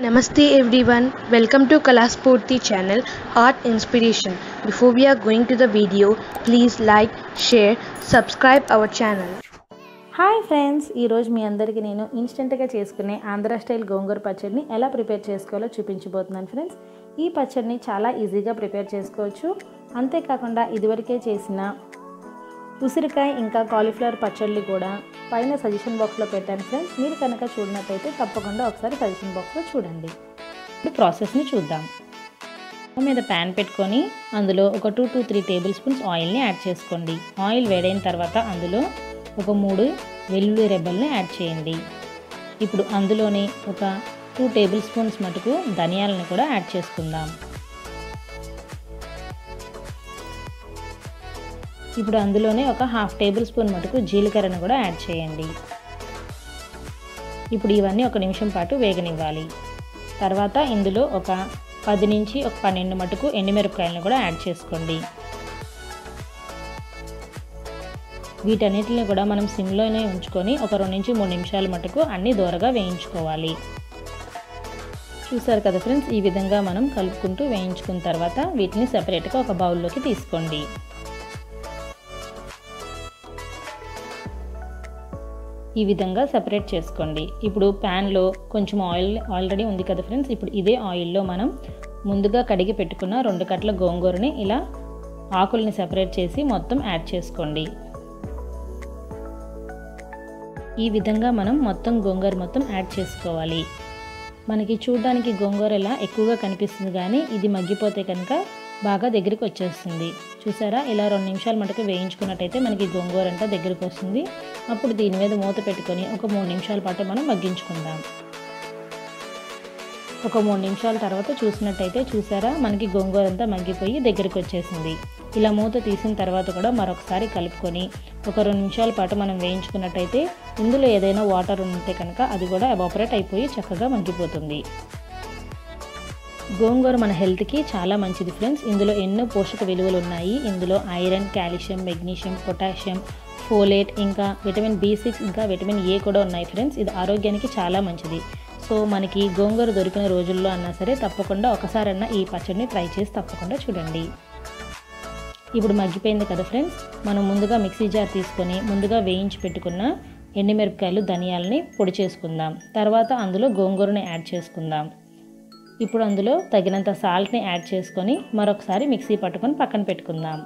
నమస్తే everyone welcome to Kalasphurthi channel art inspiration before we're going to the video please like share subscribe our channel hi friends ఈరోజు మీ అందరికీ నేను ఇన్స్టెంట్గా చేసుకునే ఆంధ్రా స్టైల్ గోంగూర పచ్చడిని ఎలా ప్రిపేర్ చేసుకోవాలో చూపించబోతున్నాను ఫ్రెండ్స్ ఈ పచ్చడిని చాలా ఈజీగా ప్రిపేర్ చేసుకోవచ్చు. అంతేకాకుండా ఇదివరకే చేసిన ఉసిరికాయ ఇంకా కాలీఫ్లవర్ పచ్చళ్ళు కూడా పైన సజెషన్ బాక్స్లో పెట్టాను ఫ్రెండ్స్. మీరు కనుక చూడనట్టయితే తప్పకుండా ఒకసారి సజెషన్ బాక్స్లో చూడండి. ఇప్పుడు ప్రాసెస్ని చూద్దాం. మీద ప్యాన్ పెట్టుకొని అందులో ఒక two to three tablespoons ఆయిల్ని యాడ్ చేసుకోండి. ఆయిల్ వేడైన తర్వాత అందులో ఒక మూడు వెల్లుల్లి రెబ్బల్ని యాడ్ చేయండి. ఇప్పుడు అందులోనే ఒక టూ టేబుల్ స్పూన్స్ మటుకు ధనియాలను కూడా యాడ్ చేసుకుందాం. ఇప్పుడు అందులోనే ఒక హాఫ్ టేబుల్ స్పూన్ మటుకు జీలకర్రను కూడా యాడ్ చేయండి. ఇప్పుడు ఇవన్నీ ఒక నిమిషం పాటు వేగనివ్వాలి. తర్వాత ఇందులో ఒక పది నుంచి ఒక పన్నెండు మటుకు ఎండుమిరపకాయలను కూడా యాడ్ చేసుకోండి. వీటన్నిటిని కూడా మనం సిమ్లోనే ఉంచుకొని ఒక రెండు నుంచి మూడు నిమిషాల మటుకు అన్నీ దూరగా వేయించుకోవాలి. చూసారు కదా ఫ్రెండ్స్ ఈ విధంగా మనం కలుపుకుంటూ వేయించుకున్న తర్వాత వీటిని సెపరేట్గా ఒక బౌల్లోకి తీసుకోండి. ఈ విధంగా సపరేట్ చేసుకోండి. ఇప్పుడు ప్యాన్లో కొంచెం ఆయిల్ ఆల్రెడీ ఉంది కదా ఫ్రెండ్స్ ఇప్పుడు ఇదే ఆయిల్లో మనం ముందుగా కడిగి పెట్టుకున్న రెండు కట్ల గోంగూరని ఇలా ఆకుల్ని సపరేట్ చేసి మొత్తం యాడ్ చేసుకోండి. ఈ విధంగా మనం మొత్తం గోంగూర మొత్తం యాడ్ చేసుకోవాలి. మనకి చూడడానికి గోంగూర ఇలా ఎక్కువగా కనిపిస్తుంది కానీ ఇది మగ్గిపోతే కనుక బాగా దగ్గరికి వచ్చేస్తుంది. చూసారా? ఇలా రెండు నిమిషాలు మటుకు వేయించుకున్నట్టయితే మనకి గోంగూర అంతా దగ్గరికి వస్తుంది. అప్పుడు దీని మీద మూత పెట్టుకొని ఒక మూడు నిమిషాల పాటు మనం మగ్గించుకుందాం. ఒక మూడు నిమిషాల తర్వాత చూసినట్టయితే చూసారా? మనకి గోంగూర అంతా మగ్గిపోయి దగ్గరికి వచ్చేసింది. ఇలా మూత తీసిన తర్వాత కూడా మరొకసారి కలుపుకొని ఒక రెండు నిమిషాల పాటు మనం వేయించుకున్నట్టయితే ఇందులో ఏదైనా వాటర్ ఉంటే కనుక అది కూడా ఎవాపరేట్ అయిపోయి చక్కగా మగ్గిపోతుంది. గోంగూర మన హెల్త్కి చాలా మంచిది ఫ్రెండ్స్. ఇందులో ఎన్నో పోషక విలువలు ఉన్నాయి ఇందులో iron calcium magnesium potassium folate ఇంకా విటమిన్ బి సిక్స్ ఇంకా విటమిన్ ఏ కూడా ఉన్నాయి ఫ్రెండ్స్. ఇది ఆరోగ్యానికి చాలా మంచిది. సో మనకి గోంగూర దొరికిన రోజుల్లో అన్నా సరే తప్పకుండా ఒకసారన్నా ఈ పచ్చడిని ట్రై చేసి తప్పకుండా చూడండి. ఇప్పుడు మగ్గిపోయింది కదా ఫ్రెండ్స్. మనం ముందుగా మిక్సీ జార్ తీసుకొని ముందుగా వేయించి పెట్టుకున్న ఎండుమిరపకాయలు ధనియాలని పొడి చేసుకుందాం. తర్వాత అందులో గోంగూరని యాడ్ చేసుకుందాం. ఇప్పుడు అందులో తగినంత సాల్ట్ని యాడ్ చేసుకొని మరొకసారి మిక్సీ పట్టుకొని పక్కన పెట్టుకుందాం.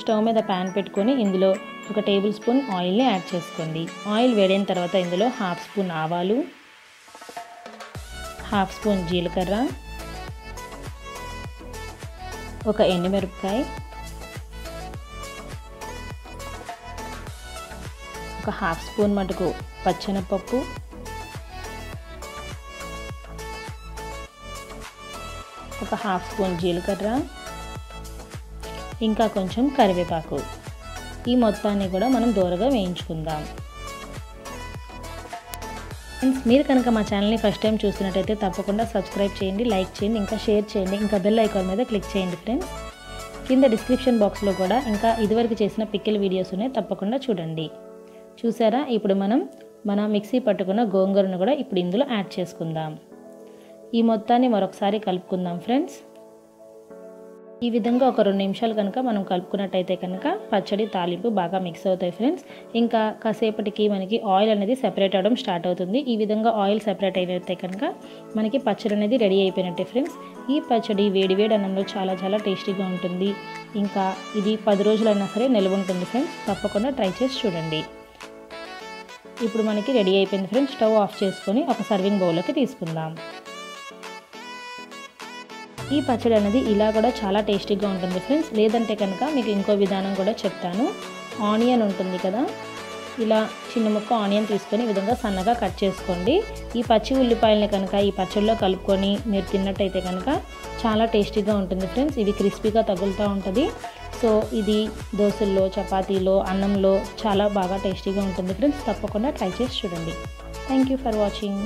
స్టవ్ మీద ప్యాన్ పెట్టుకొని ఇందులో ఒక టేబుల్ స్పూన్ ఆయిల్ని యాడ్ చేసుకోండి. ఆయిల్ వేడైన తర్వాత ఇందులో హాఫ్ స్పూన్ ఆవాలు హాఫ్ స్పూన్ జీలకర్ర ఒక ఎండుమిరపకాయ ఒక హాఫ్ స్పూన్ మటుకు పచ్చెనపప్పు ఒక హాఫ్ స్పూన్ జీలకర్ర ఇంకా కొంచెం కరివేపాకు. ఈ మొత్తాన్ని కూడా మనం దూరగా వేయించుకుందాం. ఫ్రెండ్స్ మీరు కనుక మా ఛానల్ని ఫస్ట్ టైం చూస్తున్నట్టయితే తప్పకుండా సబ్స్క్రైబ్ చేయండి లైక్ చేయండి ఇంకా షేర్ చేయండి ఇంకా బెల్ ఐకాన్ మీద క్లిక్ చేయండి ఫ్రెండ్స్ కింద డిస్క్రిప్షన్ బాక్స్లో కూడా ఇంకా ఇదివరకు చేసిన పిక్కిల్ వీడియోస్ ఉన్నాయి తప్పకుండా చూడండి. చూసారా? ఇప్పుడు మనం మన మిక్సీ పట్టుకున్న గోంగూరను కూడా ఇప్పుడు ఇందులో యాడ్ చేసుకుందాం. ఈ మొత్తాన్ని మరొకసారి కలుపుకుందాం ఫ్రెండ్స్. ఈ విధంగా ఒక రెండు నిమిషాలు కనుక మనం కలుపుకున్నట్టయితే కనుక పచ్చడి తాలింపు బాగా మిక్స్ అవుతాయి ఫ్రెండ్స్. ఇంకా కాసేపటికి మనకి ఆయిల్ అనేది సెపరేట్ అవ్వడం స్టార్ట్ అవుతుంది. ఈ విధంగా ఆయిల్ సెపరేట్ అయినట్టే కనుక మనకి పచ్చడి అనేది రెడీ అయిపోయినట్టే ఫ్రెండ్స్. ఈ పచ్చడి వేడివేడి అన్నంలో చాలా చాలా టేస్టీగా ఉంటుంది. ఇంకా ఇది పది రోజులైనా సరే నిల్వ ఉంటుంది ఫ్రెండ్స్. తప్పకుండా ట్రై చేసి చూడండి. ఇప్పుడు మనకి రెడీ అయిపోయింది ఫ్రెండ్స్. స్టవ్ ఆఫ్ చేసుకొని ఒక సర్వింగ్ బౌల్లోకి తీసుకుందాం. ఈ పచ్చడి అనేది ఇలా కూడా చాలా టేస్టీగా ఉంటుంది ఫ్రెండ్స్. లేదంటే కనుక మీకు ఇంకో విధానం కూడా చెప్తాను. ఆనియన్ ఉంటుంది కదా. ఇలా చిన్న ముక్క ఆనియన్ తీసుకొని ఈ విధంగా సన్నగా కట్ చేసుకోండి. ఈ పచ్చి ఉల్లిపాయలని కనుక ఈ పచ్చడిలో కలుపుకొని మీరు తిన్నట్టయితే కనుక చాలా టేస్టీగా ఉంటుంది ఫ్రెండ్స్. ఇది క్రిస్పీగా తగులుతూ ఉంటుంది. సో ఇది దోశల్లో చపాతీలో అన్నంలో చాలా బాగా టేస్టీగా ఉంటుంది ఫ్రెండ్స్. తప్పకుండా ట్రై చేసి చూడండి. Thank you for watching